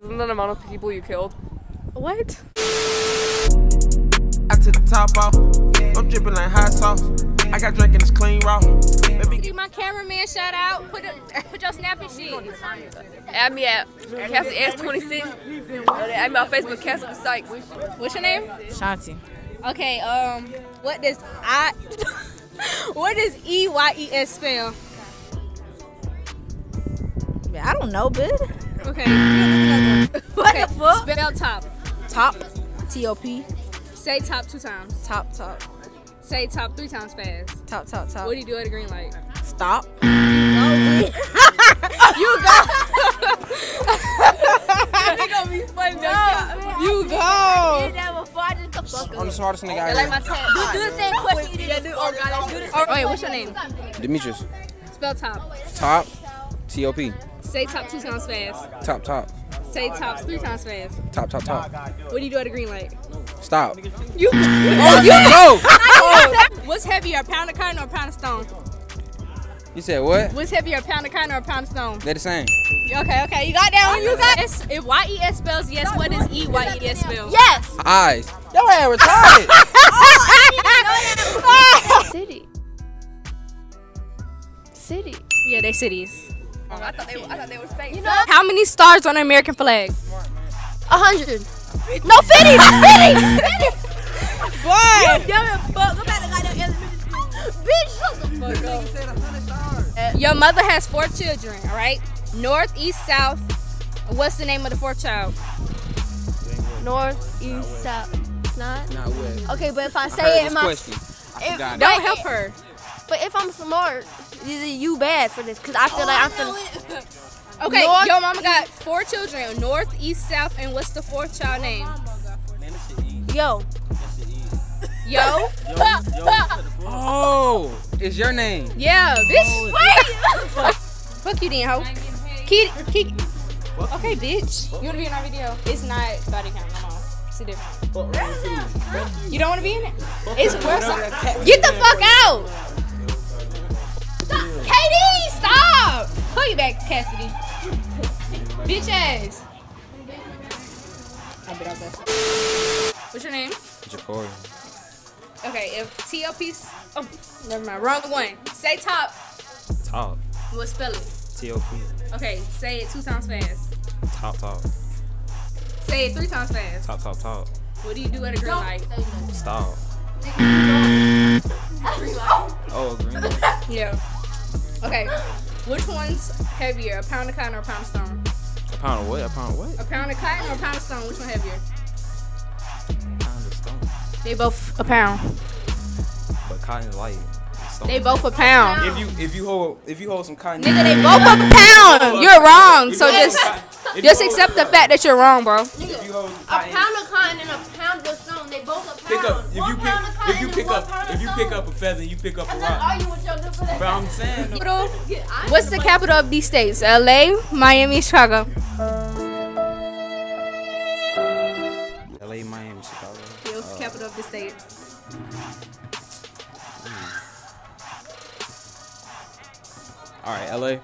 Isn't that amount of people you killed? What? I took the top off. I'm dripping like hot sauce. I got drinking this clean raw. Baby, Give my cameraman shout out. Put a, put your snappy shit. Add me at Cassie S26. Or Add me on Facebook, Cassie Sykes. What's your name? Shanti. Okay. Um. What does I? what does E Y E S spell? I don't know, bitch. Okay. What okay. the fuck? Spell top. Top. T O P. Say top two times. Top, top. Say top three times fast. Top, top, top. What do you do at a green light? Stop. You go. You go. I'm the smartest nigga out Like here. my tag. Do, do the same question you did. Oh, wait, what's your name? Demetrius. Spell top. Oh, top. T O P. Say top two times fast. Top, top. Say top three times fast. Top, top, top. What do you do at a green light? Stop. You. Oh, you go! What's heavier, a pound of cotton or a pound of stone? You said what? What's heavier, a pound of cotton or a pound of stone? They're the same. Okay, okay, you got that one. You got it. If Y E S spells yes, what does E Y E S spell? Yes. Eyes. Your ass retarded. City. City. Yeah, they cities. I thought they, I thought they were fake. You know, How many stars on the American flag? a hundred. No, fifty. Fifty. Boy. Your mother has four children, all right? North, east, south. What's the name of the fourth child? North, east, south. It's not. Not what? Okay, but if I I say heard it in my, question. if. Don't help her. But if I'm smart, is you bad for this? Cause I feel like I'm oh, feeling. Okay, North, your mama got four children, north, east, south, and what's the fourth child name? Yo, Yo? Oh, it's your name. Yeah, bitch. Wait. Fuck you, then, ho. Kid, kid. Okay, bitch. You wanna be in our video? It's not body count. Come on. It's a different. You don't wanna be in it? It's worse. Get the Ja'Cory. Okay, if TLP. Oh, never mind. Wrong one. Say top. Top. What spell it? T-O-P. Okay, say it two times fast. Top, top. Say it three times fast. Top, top, top. What do you do at a green light? Stop. Oh, green light. Yeah. Okay. Which one's heavier, a pound of cotton or a pound of stone? A pound of what? A pound of what? A pound of cotton or a pound of stone? Which one heavier? Pound of stone. They both a pound. But cotton is light. Stone. They both a pound. If you if you hold if you hold some cotton, Nigga, they both a pound. You're wrong. So just just accept the fact that you're wrong, bro. If you hold a pound of cotton and a pound of stone. They both a pound. pick up. If you One pick pound of cotton if you pick up if you pick up a feather, you pick up a I'm not rock. arguing with y'all for that. But I'm saying. What's the capital of these states? LA, Miami, Chicago. All right, LA.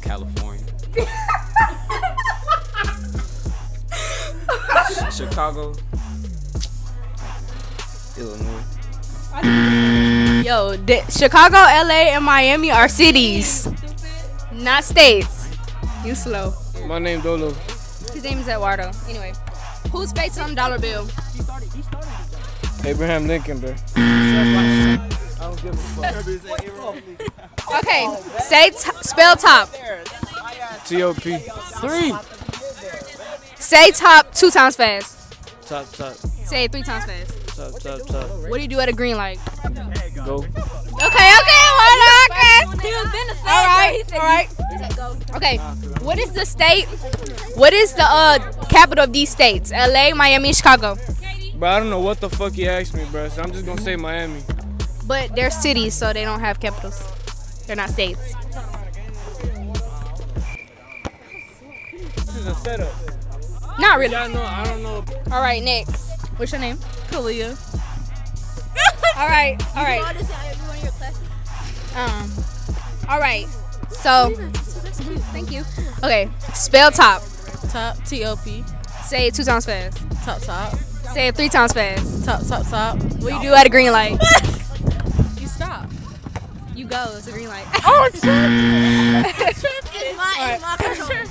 California. Chicago. Illinois. Yo, the, Chicago, LA, and Miami are cities, not states. You slow. My name Dolo. His name is Eduardo. Anyway, who's face on dollar bill? Abraham Lincoln, bro. Okay, say t- spell top. T.O.P. Three. Say top two times fast. Top, top, Say three times fast. top, top, top. What do you do at a green light? Go. Okay, okay, well, okay. All right, all right. Okay, what is the state? What is the uh capital of these states? LA, Miami, Chicago. But I don't know what the fuck you asked me, bro. So I'm just gonna say Miami. But they're cities, so they don't have capitals. They're not states. This is a setup. Not really. Y'all know, I don't know. All right, next. What's your name? Kalia. all right, all right. Um. All right. So, thank you. Okay, spell top. Top. T O P. Say it two times fast. Top top. Say it three times fast. Top top top. What you do at a green light? You stop. Go. It's a green light. Oh, it's my, it's my control.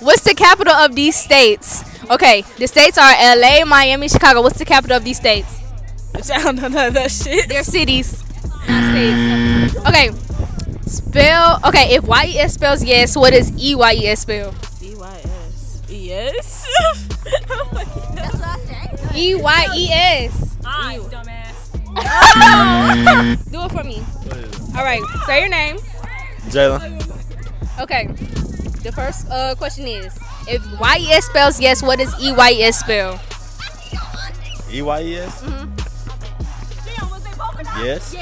What's the capital of these states? Okay, the states are LA, Miami, Chicago. What's the capital of these states? I don't know that shit. They're cities, states. Okay, spell. Okay, if Y E S spells yes, what does E Y E S spell? E Y S. Yes. That's what I said. E Y E S. Eyes, dumbass. Do it for me. All right, say your name. Jalen. Okay, the first uh, question is if Y E S spells yes, what does E Y E S spell? E Y E S? Yes.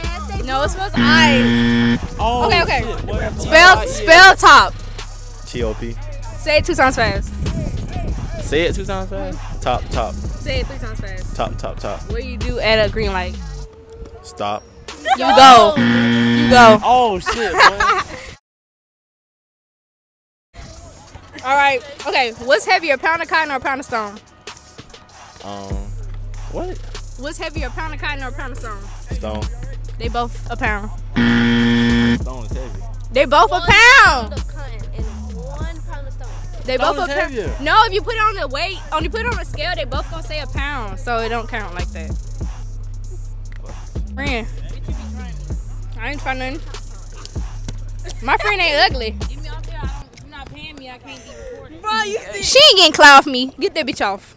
No, it spells eyes. Oh, Okay, okay. shit. Spell spell top. T O P. Say it two times fast. Say it two times fast. Top, top, Say it three times fast. top, top, top. What do you do at a green light? Stop. You go. You go. Oh shit, boy. All right. Okay. What's heavier, a pound of cotton or a pound of stone? um, what? What's heavier, a pound of cotton or a pound of stone? Stone. They both a pound. Stone is heavy. They both a pound. of cotton and one pound of stone. They both Stone a is pound. heavier. No, if you put it on the weight, when you put it on a scale, they both gonna say a pound, so it don't count like that. Friend, I ain't trying nothing. My friend ain't ugly. Get there. I you're not paying me, I can't be recorded. She ain't getting clout off me. Get that bitch off.